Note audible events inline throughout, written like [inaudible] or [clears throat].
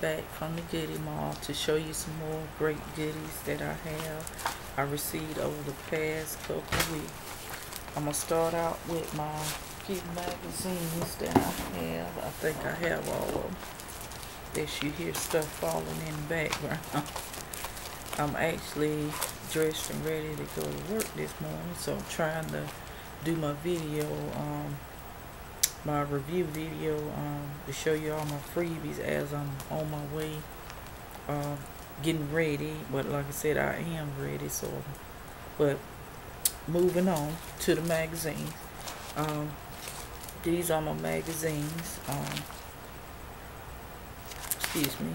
back from the Goodie Mob to show you some more great goodies that I have I received over the past couple weeks. I'm going to start out with my few magazines that I have. I think I have all of them. As you hear stuff falling in the background. [laughs] I'm actually dressed and ready to go to work this morning so I'm trying to do my video um, my review video um, to show you all my freebies as I'm on my way uh, getting ready. But like I said I am ready so but moving on to the magazines. Um, these are my magazines um, excuse me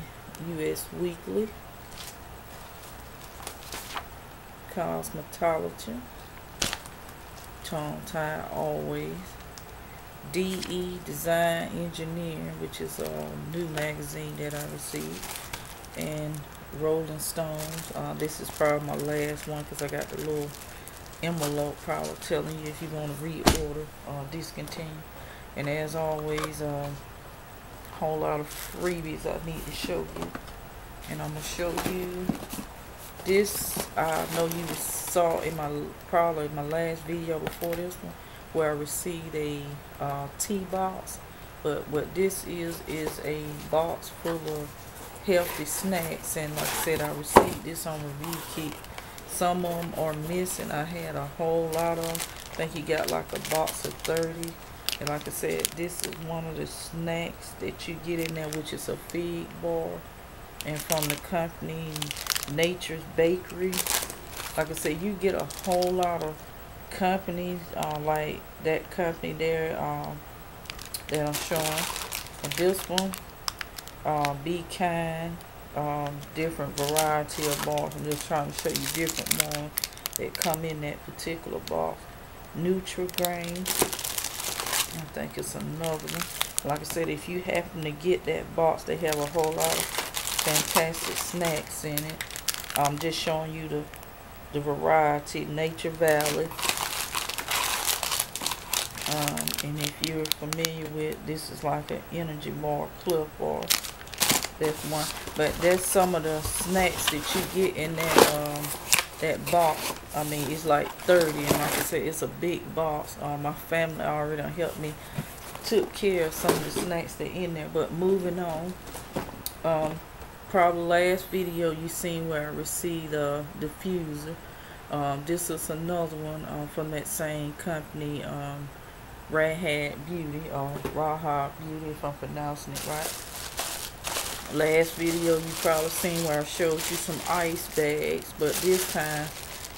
US Weekly Cosmetology Tone Tie Always DE Design Engineer, which is a new magazine that I received, and Rolling Stones. Uh, this is probably my last one because I got the little envelope probably telling you if you want to reorder uh, discontinue. And as always, a uh, whole lot of freebies I need to show you. And I'm going to show you this. I know you saw in my probably my last video before this one where I received a uh, tea box. But what this is, is a box full of healthy snacks. And like I said, I received this on review kit. Some of them are missing. I had a whole lot of them. I think he got like a box of 30. And like I said, this is one of the snacks that you get in there, which is a fig bar. And from the company Nature's Bakery. Like I said, you get a whole lot of companies uh, like that company there um, that I'm showing. And this one, uh, Be Kind, um, different variety of bars. I'm just trying to show you different ones that come in that particular box. Nutri-Grain, I think it's another one. Like I said, if you happen to get that box, they have a whole lot of fantastic snacks in it. I'm just showing you the the variety Nature Valley um, and if you're familiar with, this is like an energy bar, Clif bar. That's one. But there's some of the snacks that you get in that um, that box. I mean, it's like 30. And like I said, it's a big box. Uh, my family already helped me. Took care of some of the snacks that in there. But moving on. Um, probably last video you seen where I received a diffuser. Um, this is another one uh, from that same company. Um, Rahat Beauty or Raha Beauty if I'm pronouncing it right. Last video you probably seen where I showed you some ice bags, but this time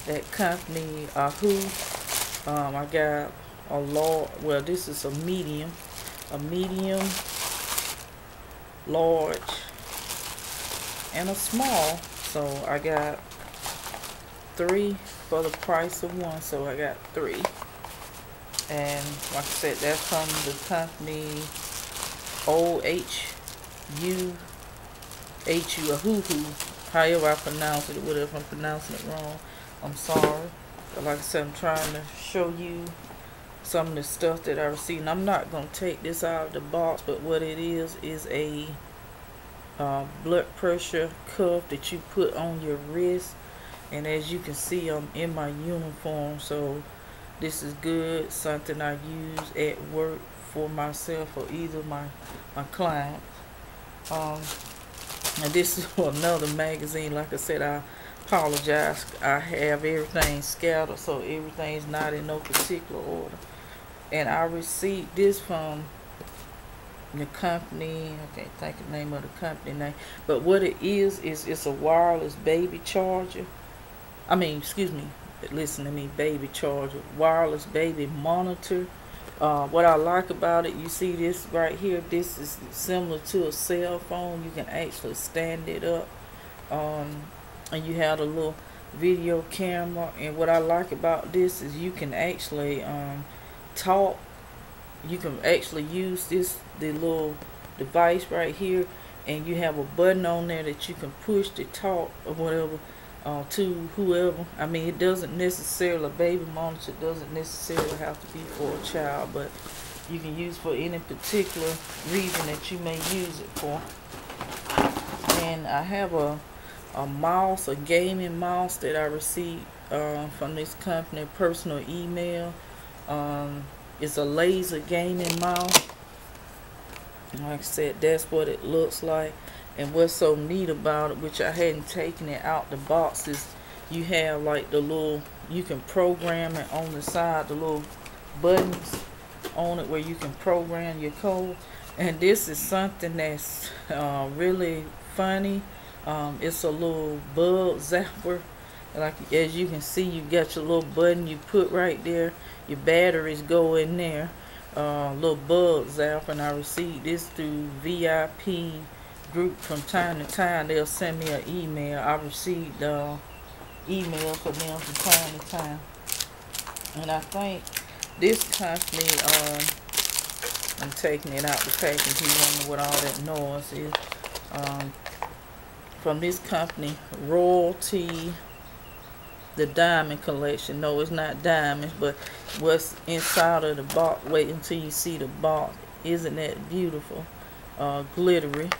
that company who um, I got a large, well this is a medium, a medium, large, and a small. So I got three for the price of one, so I got three and like I said that's from the company OHU HU or Hoo Hoo however I pronounce it what if I'm pronouncing it wrong I'm sorry. But like I said I'm trying to show you some of the stuff that I received. And I'm not going to take this out of the box but what it is is a uh, blood pressure cuff that you put on your wrist. And as you can see I'm in my uniform so this is good something I use at work for myself or either my my client um, and this is [laughs] another magazine. Like I said I apologize. I have everything scattered so everything's not in no particular order. And I received this from the company. I can't think the name of the company name. But what it is is it's a wireless baby charger. I mean excuse me listen to me baby charger wireless baby monitor. Uh, what I like about it you see this right here this is similar to a cell phone. You can actually stand it up um, and you have a little video camera. And what I like about this is you can actually um, talk. You can actually use this the little device right here and you have a button on there that you can push to talk or whatever uh, to whoever. I mean, it doesn't necessarily, a baby monitor doesn't necessarily have to be for a child, but you can use for any particular reason that you may use it for. And I have a a mouse a gaming mouse that I received uh, from this company personal email. Um, it's a laser gaming mouse. Like I said that's what it looks like and what's so neat about it which I hadn't taken it out the box is you have like the little you can program it on the side the little buttons on it where you can program your code. And this is something that's uh, really funny. Um, it's a little bug zapper. Like as you can see you got your little button you put right there. Your batteries go in there. Uh, little bug zapper and I received this through VIP group from time to time they'll send me an email. I received uh, email for them from time to time. And I think this company um, I'm taking it out the package you wonder what all that noise is um, from this company royalty the diamond collection. No it's not diamonds but what's inside of the box wait until you see the box isn't that beautiful? Uh, glittery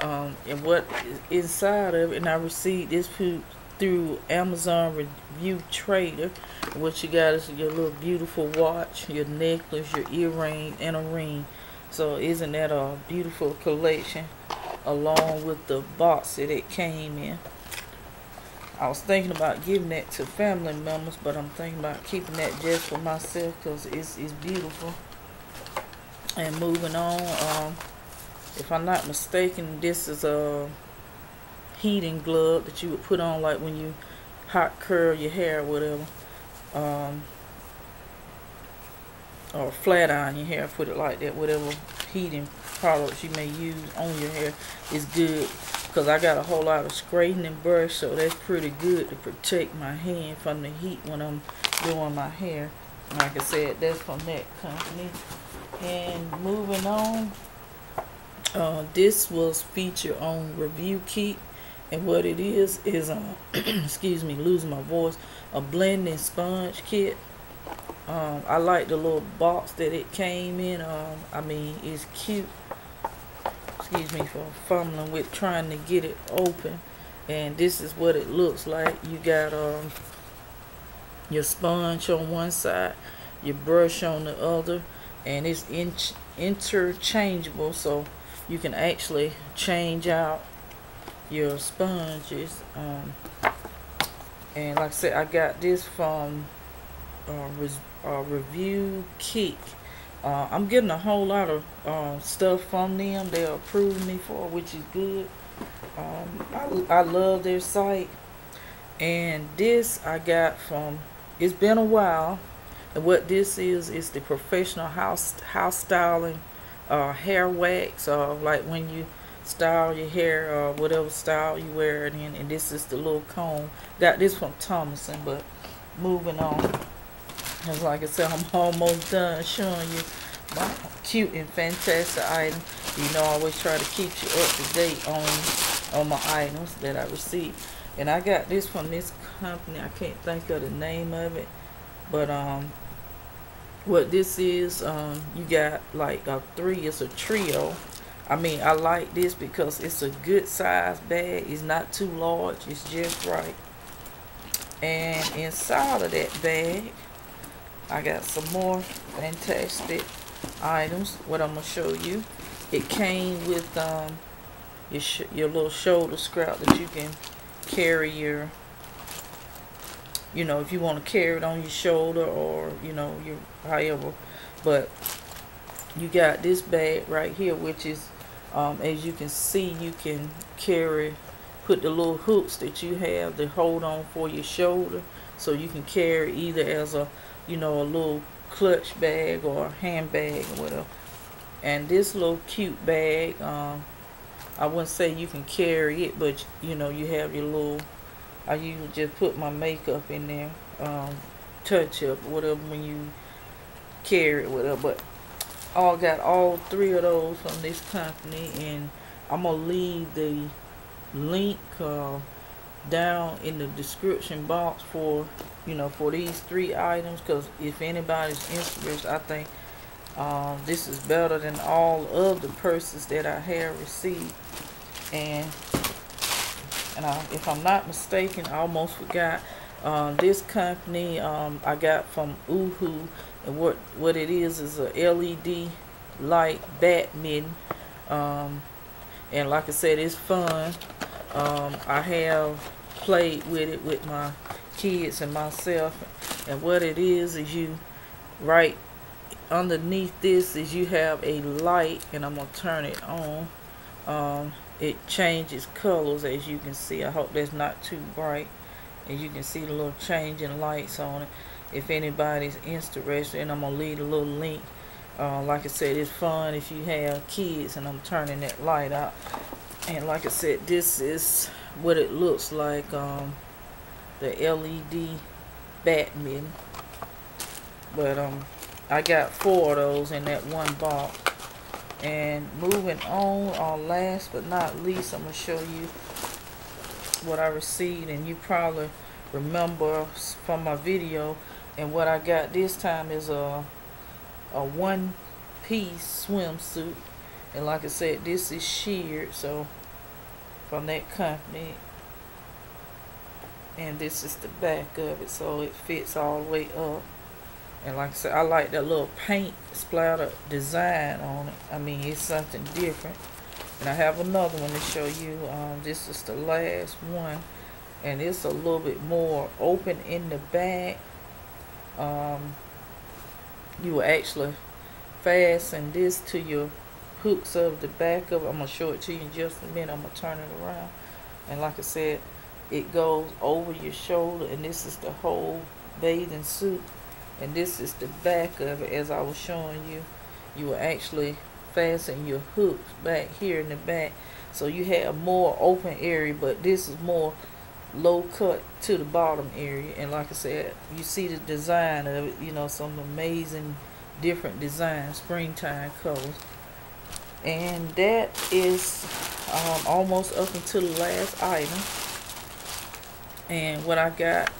um, and what is inside of it and I received this through Amazon Review Trader what you got is your little beautiful watch your necklace your earring and a ring. So isn't that a beautiful collection along with the box that it came in? I was thinking about giving that to family members, but I'm thinking about keeping that just for myself because it's, it's beautiful. And moving on, um, if I'm not mistaken, this is a heating glove that you would put on like when you hot curl your hair or whatever. Um, or flat iron your hair, put it like that, whatever heating products you may use on your hair is good because I got a whole lot of straightening brush so that's pretty good to protect my hand from the heat when I'm doing my hair. Like I said that's from that company. And moving on uh, this was featured on review kit and what it is is uh, [clears throat] excuse me losing my voice a blending sponge kit. Um, I like the little box that it came in um, I mean it's cute. Excuse me for fumbling with trying to get it open and this is what it looks like. You got um your sponge on one side your brush on the other and it's in interchangeable so you can actually change out your sponges um, and like I said I got this from uh, uh, Review Kick uh, I'm getting a whole lot of uh, stuff from them. They approve me for, which is good. Um, I, I love their site. And this I got from, it's been a while. And what this is, is the professional house house styling uh, hair wax. Uh, like when you style your hair or uh, whatever style you wear it in. And this is the little comb. Got this from Thomason, but moving on. As like I said, I'm almost done showing you my cute and fantastic item. You know, I always try to keep you up to date on on my items that I receive. And I got this from this company. I can't think of the name of it. But um what this is, um, you got like a three, it's a trio. I mean, I like this because it's a good size bag. It's not too large. It's just right. And inside of that bag, I got some more fantastic items. What I'm to show you. It came with um, your, your little shoulder strap that you can carry your, you know, if you want to carry it on your shoulder or, you know, your however. But you got this bag right here, which is, um, as you can see, you can carry, put the little hooks that you have to hold on for your shoulder. So you can carry either as a you know, a little clutch bag or handbag or whatever. And this little cute bag, um, I wouldn't say you can carry it, but you know, you have your little, I usually just put my makeup in there, um, touch up, whatever, when you carry it, whatever. But I got all three of those from this company, and I'm going to leave the link, uh, down in the description box for you know for these three items because if anybody's interested I think Um, this is better than all of the purses that I have received. And, and I, if I'm not mistaken, I almost forgot. Um, this company um, I got from Oohoo. And what, what it is is a LED light Batman, Um, and like I said, it's fun. Um, I have played with it with my kids and myself. And what it is is you right underneath this is you have a light and I'm gonna turn it on um, it changes colors as you can see. I hope that's not too bright. And you can see the little changing lights on it. If anybody's interested and I'm gonna leave a little link. Uh, like I said it's fun if you have kids and I'm turning that light out and like I said this is what it looks like um, the LED Batman. But um I got four of those in that one box. And moving on, uh, last but not least, I'm going to show you what I received. And you probably remember from my video. And what I got this time is a, a one-piece swimsuit. And like I said, this is sheared. So from that company. And this is the back of it. So it fits all the way up. And like I said, I like that little paint splatter design on it. I mean, it's something different. And I have another one to show you. Um, this is the last one. And it's a little bit more open in the back. Um, you will actually fasten this to your hooks of the back of it. I'm going to show it to you in just a minute. I'm going to turn it around. And like I said, it goes over your shoulder. And this is the whole bathing suit and this is the back of it as I was showing you. You will actually fasten your hooks back here in the back so you have more open area but this is more low cut to the bottom area. And like I said you see the design of it you know some amazing different designs springtime colors. And that is um, almost up until the last item. And what I got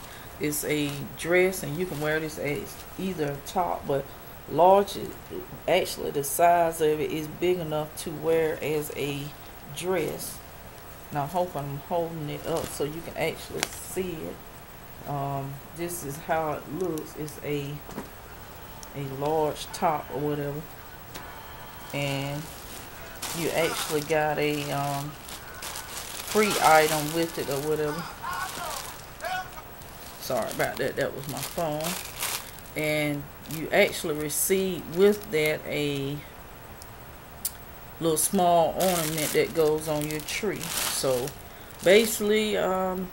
it's a dress and you can wear this as either top but large actually the size of it is big enough to wear as a dress. Now I hope I'm holding it up so you can actually see it. Um, this is how it looks. It's a a large top or whatever. And you actually got a um, free item with it or whatever sorry about that that was my phone. And you actually receive with that a little small ornament that goes on your tree. So basically um,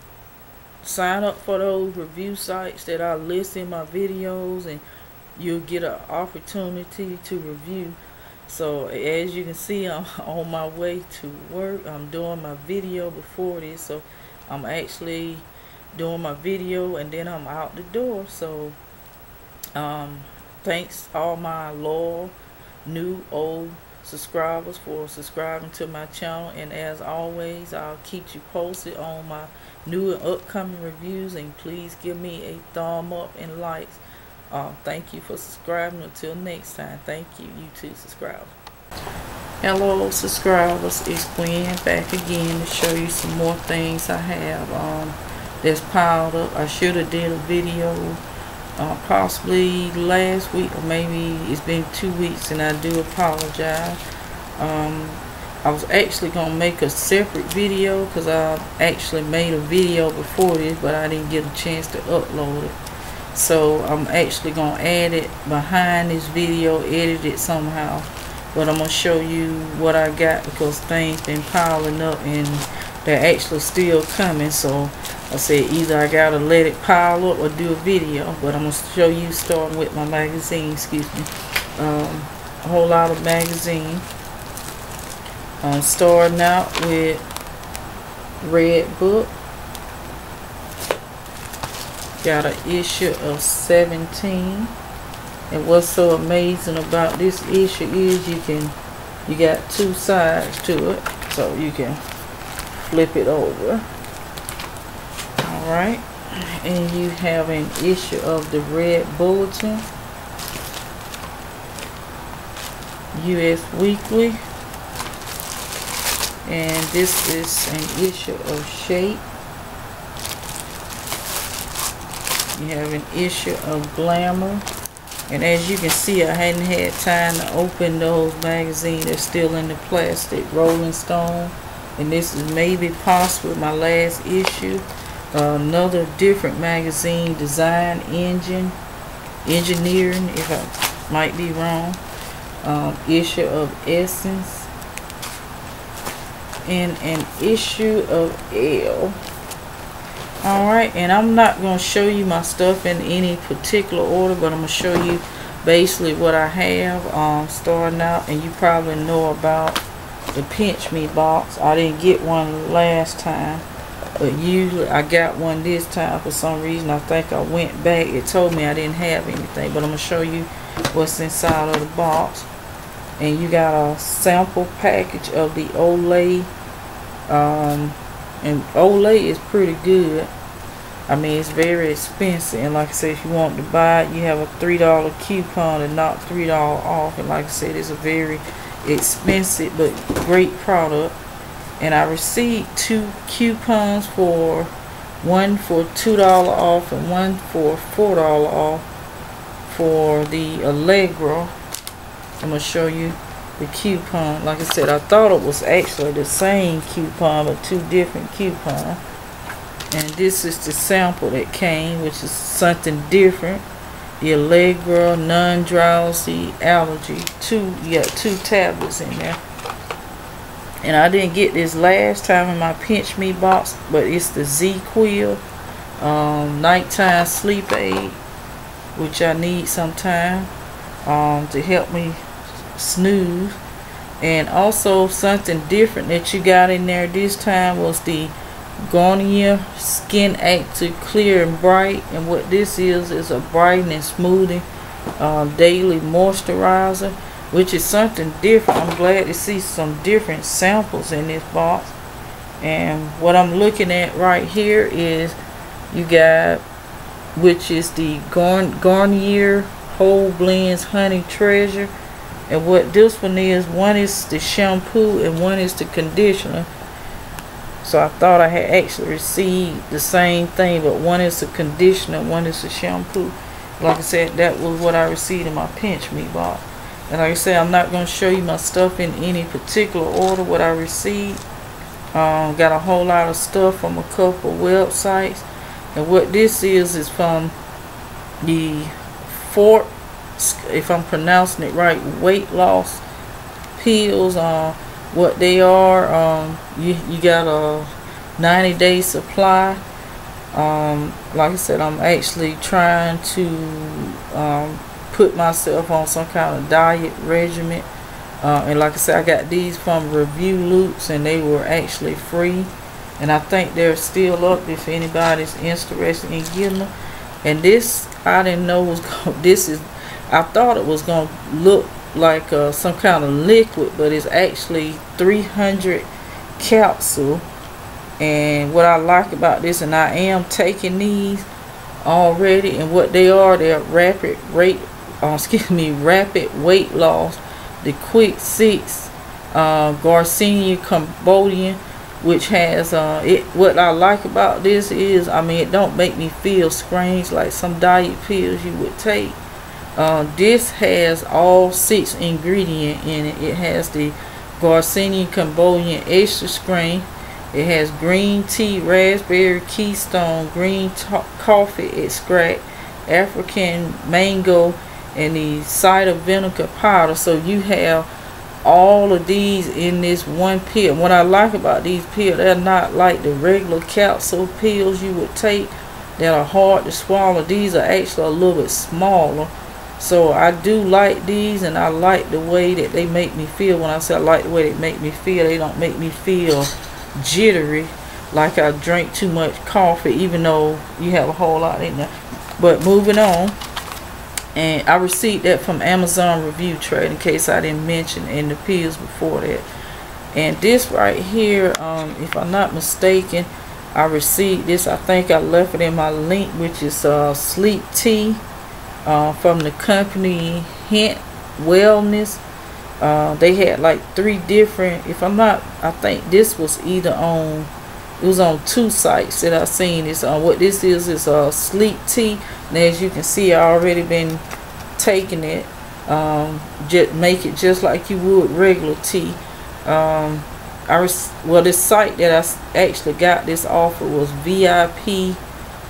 sign up for those review sites that I list in my videos and you'll get an opportunity to review. So as you can see I'm [laughs] on my way to work. I'm doing my video before this so I'm actually doing my video and then I'm out the door. So um thanks all my loyal new old subscribers for subscribing to my channel. And as always I'll keep you posted on my new and upcoming reviews. And please give me a thumb up and likes. Uh, thank you for subscribing. Until next time thank you YouTube subscribers. Hello subscribers. It's Gwen back again to show you some more things I have um, that's piled up. I should have did a video uh, possibly last week or maybe it's been two weeks and I do apologize. Um, I was actually going to make a separate video because I actually made a video before this but I didn't get a chance to upload it. So I'm actually going to add it behind this video, edit it somehow. But I'm going to show you what I got because things been piling up and they're actually still coming. So I said either I gotta let it pile up or do a video, but I'm gonna show you starting with my magazine, excuse me. Um, a whole lot of magazine. I'm starting out with Red Book. Got an issue of 17. And what's so amazing about this issue is you can, you got two sides to it. So you can flip it over Alright. And you have an issue of the Red Bulletin. U.S. Weekly. And this is an issue of Shape. You have an issue of Glamour. And as you can see, I hadn't had time to open those magazines. They're still in the plastic. Rolling Stone. And this is maybe possibly my last issue. Another different magazine, Design Engine, Engineering, if I might be wrong. Um, issue of Essence. And an issue of Elle alright and I'm not going to show you my stuff in any particular order but I'm going to show you basically what I have um, starting out and you probably know about the pinch me box I didn't get one last time but usually I got one this time for some reason. I think I went back. It told me I didn't have anything but I'm going to show you what's inside of the box. And you got a sample package of the Olay um, and Olay is pretty good. I mean it's very expensive. And like I said if you want to buy it you have a three dollar coupon and knock three dollar off. And like I said it's a very expensive but great product and I received two coupons for one for two dollar off and one for four dollar off for the Allegra I'm gonna show you the coupon. Like I said, I thought it was actually the same coupon, but two different coupons. And this is the sample that came, which is something different. The Allegra non-drowsy allergy. Two, you got two tablets in there. And I didn't get this last time in my Pinch Me box, but it's the ZzzQuil um, nighttime sleep aid, which I need sometime um, to help me snooze. And also something different that you got in there this time was the Garnier Skin Active Clear and Bright. And what this is is a brightening smoothing uh, daily moisturizer which is something different. I'm glad to see some different samples in this box. And what I'm looking at right here is you got which is the Garnier Whole Blends Honey Treasure. And what this one is one is the shampoo and one is the conditioner. So I thought I had actually received the same thing but one is the conditioner one is the shampoo. Like I said that was what I received in my pinch me box and like I said I'm not going to show you my stuff in any particular order what I received um, got a whole lot of stuff from a couple websites and what this is is from the Fort if I'm pronouncing it right, weight loss pills. Uh, what they are, um, you you got a 90 day supply. Um, like I said, I'm actually trying to um, put myself on some kind of diet regimen. Uh, and like I said, I got these from Review Loops, and they were actually free. And I think they're still up if anybody's interested in getting them. And this, I didn't know was [laughs] this is I thought it was going to look like uh, some kind of liquid, but it's actually 300 capsule. And what I like about this, and I am taking these already, and what they are, they're rapid rate, uh, excuse me, rapid weight loss. The Quick Six uh, Garcinia Cambogia, which has uh, it. What I like about this is, I mean, it don't make me feel strange like some diet pills you would take uh, this has all six ingredients in it. It has the Garcinia Cambogia extra strength. It has green tea, raspberry keystone, green coffee extract, African mango, and the cider vinegar powder. So you have all of these in this one pill. What I like about these pills, they're not like the regular capsule pills you would take that are hard to swallow. These are actually a little bit smaller so I do like these and I like the way that they make me feel. When I say I like the way they make me feel, they don't make me feel jittery like I drink too much coffee even though you have a whole lot in there. But moving on. And I received that from Amazon Review Trade in case I didn't mention in the pills before that. And this right here, um, if I'm not mistaken, I received this. I think I left it in my link, which is uh, Sleep Tea uh, from the company Hint Wellness uh, they had like three different if i'm not i think this was either on it was on two sites that I've seen. This on what this is is a sleep tea. And as you can see i already been taking it. Um, just make it just like you would regular tea. Um, I well this site that I actually got this offer was VIP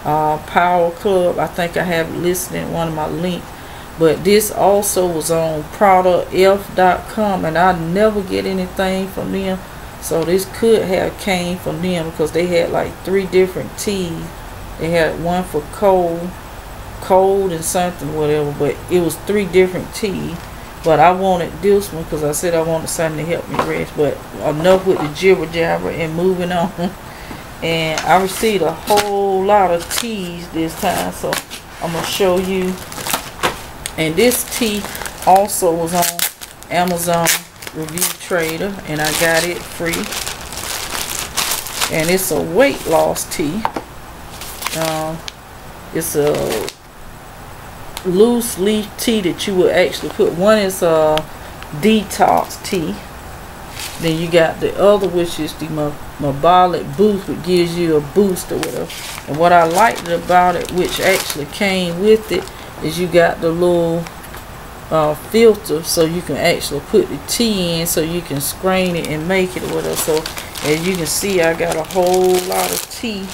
uh, Power Club. I think I have listed in one of my links. But this also was on productelf.com and I never get anything from them so this could have came from them because they had like three different teas. They had one for cold cold and something whatever but it was three different teas but I wanted this one because I said I wanted something to help me rest but enough with the jibber jabber and moving [laughs] on. And I received a whole lot of teas this time so I'm gonna show you. And this tea also was on Amazon Review Trader and I got it free and it's a weight loss tea um, it's a loose leaf tea that you would actually put. One is a detox tea. Then you got the other which is the metabolic boost which gives you a boost or whatever. And what I liked about it which actually came with it is you got the little uh, filter so you can actually put the tea in so you can scrain it and make it or whatever. So as you can see I got a whole lot of tea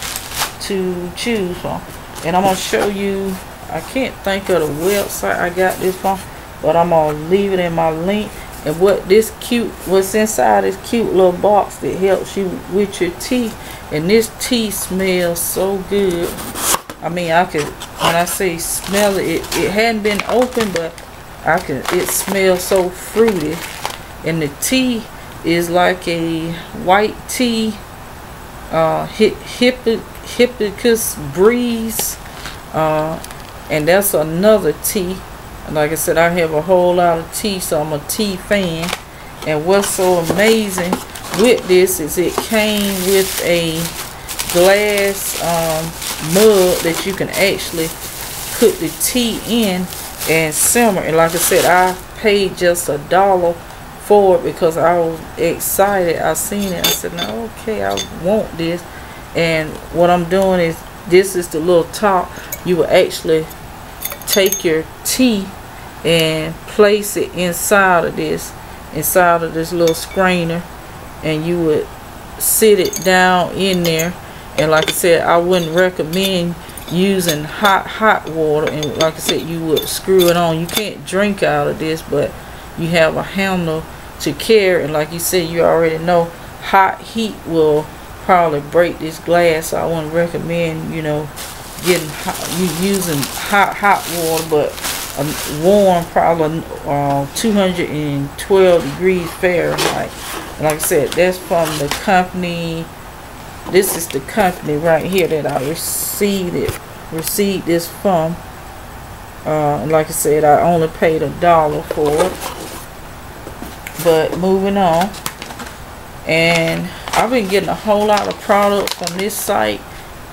to choose from. And I'm going to show you I can't think of the website I got this from, but I'm gonna leave it in my link. And what this cute, what's inside this cute little box that helps you with your tea. And this tea smells so good. I mean, I can, when I say smell it, it, it hadn't been opened, but I can, it smells so fruity. And the tea is like a white tea, uh, hip, hibiscus breeze, uh, and that's another tea. Like I said I have a whole lot of tea so I'm a tea fan. And what's so amazing with this is it came with a glass um, mug that you can actually put the tea in and simmer. And like I said I paid just a dollar for it because I was excited. I seen it. I said no okay I want this. And what I'm doing is this is the little top. You will actually take your tea and place it inside of this inside of this little screener and you would sit it down in there. And like I said I wouldn't recommend using hot hot water and like I said you would screw it on you can't drink out of this but you have a handle to care and like you said you already know hot heat will probably break this glass so I wouldn't recommend you know getting you using hot hot water, but a warm probably uh, 212 degrees Fahrenheit. And like I said, that's from the company. This is the company right here that I received it, received this from. Uh, like I said, I only paid a dollar for it. But moving on, and I've been getting a whole lot of products from this site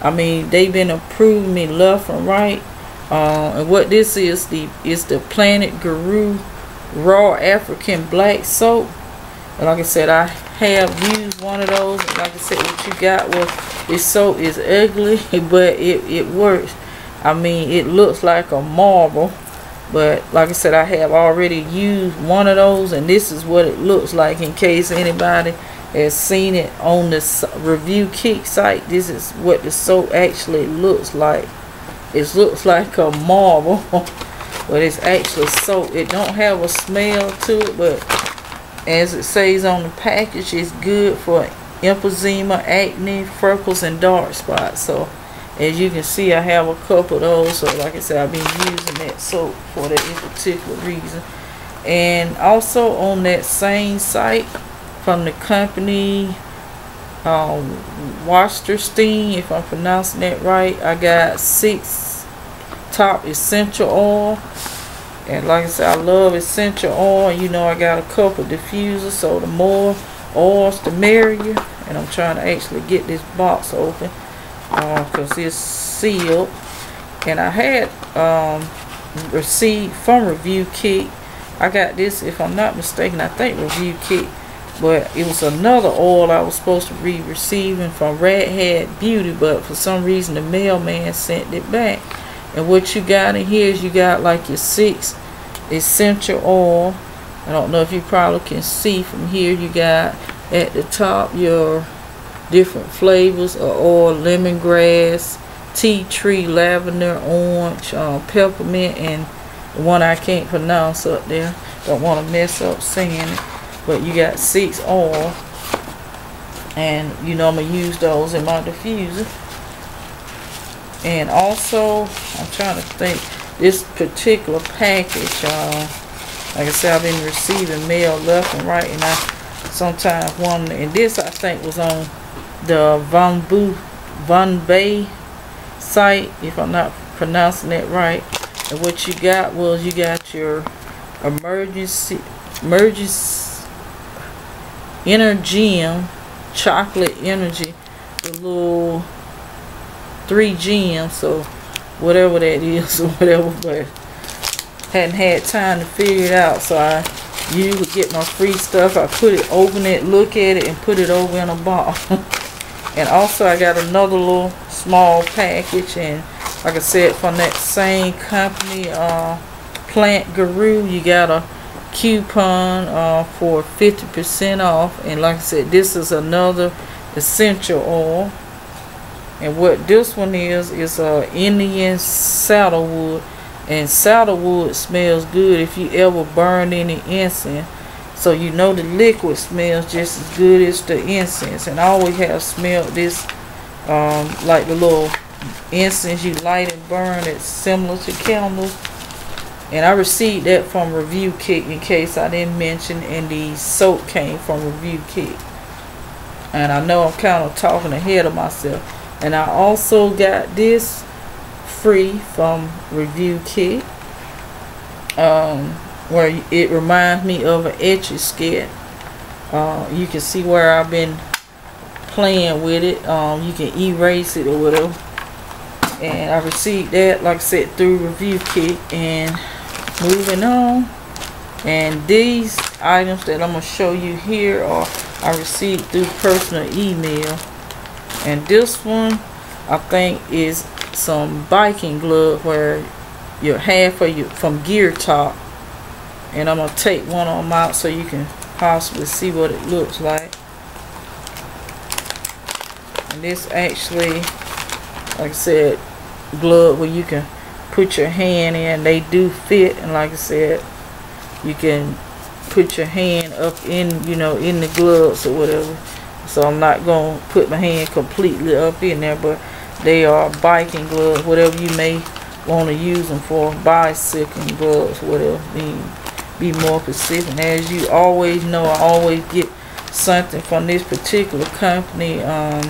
I mean, they've been approving me left and right. Uh, and what this is, the is the Plant Guru Raw African Black Soap. And like I said, I have used one of those. Like I said, what you got was this soap is ugly, [laughs] but it, it works. I mean, it looks like a marble. But like I said, I have already used one of those. And this is what it looks like in case anybody has seen it on the review kick site this is what the soap actually looks like it looks like a marble [laughs] but it's actually soap it don't have a smell to it but as it says on the package it's good for emphysema acne freckles and dark spots so as you can see I have a couple of those so like I said I've been using that soap for that particular reason and also on that same site from the company um, Waterstein, if I'm pronouncing that right. I got six top essential oil. And like I said, I love essential oil. You know, I got a couple diffusers, so the more oils, the merrier. And I'm trying to actually get this box open because uh, it's sealed. And I had um, received from Review Kit I got this, if I'm not mistaken, I think Review Kit. But it was another oil I was supposed to be receiving from Red Hat Beauty, but for some reason the mailman sent it back. And what you got in here is you got like your six essential oil. I don't know if you probably can see from here. You got at the top your different flavors of oil, lemongrass, tea tree, lavender, orange, uh, peppermint, and one I can't pronounce up there. Don't want to mess up saying it. But you got six oil. And you know I'm going to use those in my diffuser. And also, I'm trying to think, this particular package, uh, like I said, I've been receiving mail left and right. And I sometimes one, and this I think was on the Von, Bu, Von Bay site, if I'm not pronouncing it right. And what you got was you got your emergency, emergency Energem chocolate energy, the little three gems, so whatever that is [laughs] or whatever, but hadn't had time to figure it out, so I usually get my free stuff. I put it, open it, look at it, and put it over in a box. [laughs] and also I got another little small package, and like I said, from that same company, uh, Plant Guru, you got a coupon uh, for 50% off. And like I said, this is another essential oil. And what this one is, is uh, Indian saddlewood. And saddlewood smells good if you ever burn any incense. So you know the liquid smells just as good as the incense. And I always have smelled this um, like the little incense you light and burn. It's similar to candles. And I received that from Review Kit in case I didn't mention. And the soap came from Review Kit. And I know I'm kind of talking ahead of myself. And I also got this free from Review Kit. Um, where it reminds me of an etch a sketch. Uh, you can see where I've been playing with it. Um, you can erase it or whatever. And I received that, like I said, through Review Kit. And moving on. And these items that I'm to show you here are I received through personal email. And this one, I think, is some biking glove where your half of you from Gear Top. And I'm to take one of them out so you can possibly see what it looks like. And this actually, like I said, glove where you can put your hand in. They do fit, and like I said, you can put your hand up in, you know, in the gloves or whatever. So I'm not going to put my hand completely up in there, but they are biking gloves, whatever you may want to use them for, bicycling gloves, whatever. Be, be more specific. As you always know, I always get something from this particular company. Um,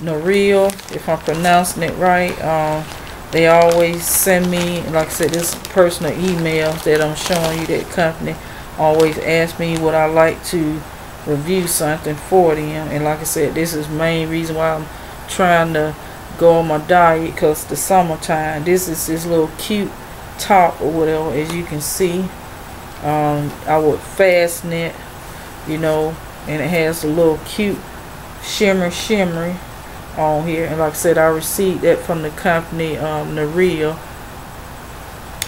Noreal, if I'm pronouncing it right. Um, they always send me, like I said, this personal email that I'm showing you that company always ask me what I like to review something for them. And like I said, this is main reason why I'm trying to go on my diet because the summertime. This is this little cute top or whatever, as you can see. Um, I would fasten it, you know, and it has a little cute shimmer shimmery on here and like I said I received that from the company um, Noreal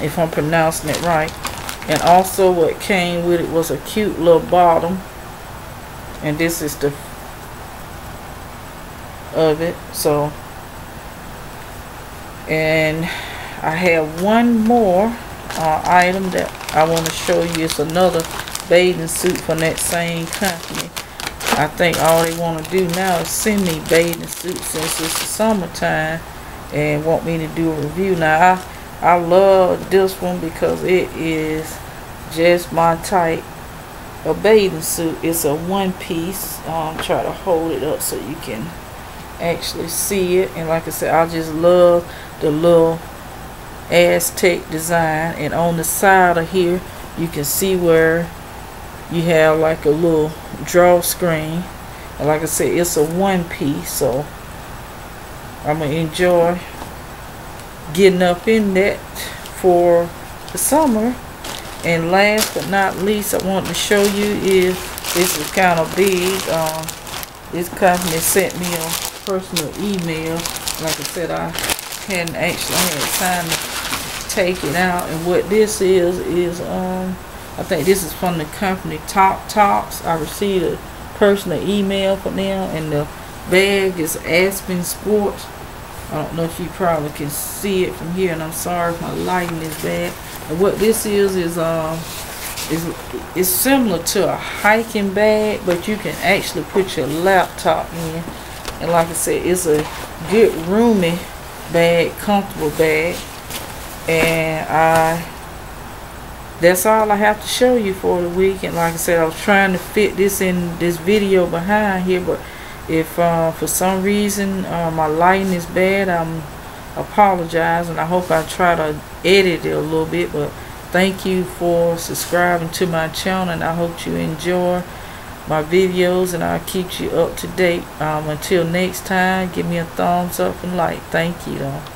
if I'm pronouncing it right and also what came with it was a cute little bottom and this is the of it so. And I have one more uh, item that I want to show you. It's another bathing suit from that same company. I think all they want to do now is send me bathing suits since it's the summertime and want me to do a review. Now, I, I love this one because it is just my type of bathing suit. It's a one piece. Um, try to hold it up so you can actually see it. And like I said, I just love the little Aztec design. And on the side of here, you can see where you have like a little draw screen and like I said it's a one piece so I'm gonna enjoy getting up in that for the summer And last but not least, I want to show you is this is kind of big. Um, this company sent me a personal email. Like I said, I hadn't actually had time to take it out. And what this is is um, I think this is from the company Top Tops. I received a personal email from them, and the bag is Aspen Sports. I don't know if you probably can see it from here, and I'm sorry if my lighting is bad. And what this is is um is it's similar to a hiking bag, but you can actually put your laptop in. And like I said, it's a good roomy bag, comfortable bag. And I that's all I have to show you for the week. And like I said, I was trying to fit this in this video behind here, but if uh, for some reason uh, my lighting is bad, I'm apologizing. I hope I try to edit it a little bit, but thank you for subscribing to my channel, and I hope you enjoy my videos, and I'll keep you up to date. Um, until next time, give me a thumbs up and like. Thank you.